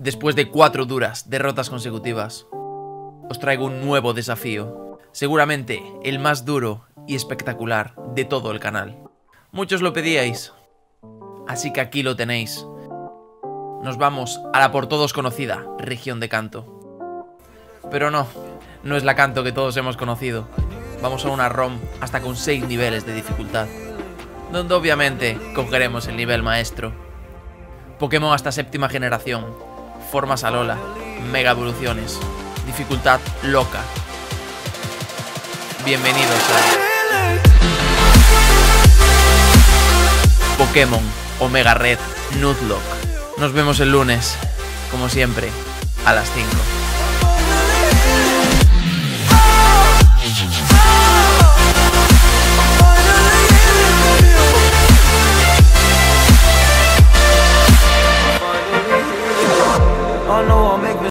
Después de cuatro duras derrotas consecutivas, os traigo un nuevo desafío. Seguramente el más duro y espectacular de todo el canal. Muchos lo pedíais, así que aquí lo tenéis. Nos vamos a la por todos conocida región de Canto. Pero no, no es la Canto que todos hemos conocido. Vamos a una ROM hasta con 6 niveles de dificultad, donde obviamente cogeremos el nivel maestro. Pokémon hasta séptima generación, formas Alola, mega evoluciones, dificultad loca. Bienvenidos a Pokémon Omega Red Nuzlocke. Nos vemos el lunes, como siempre, a las 5.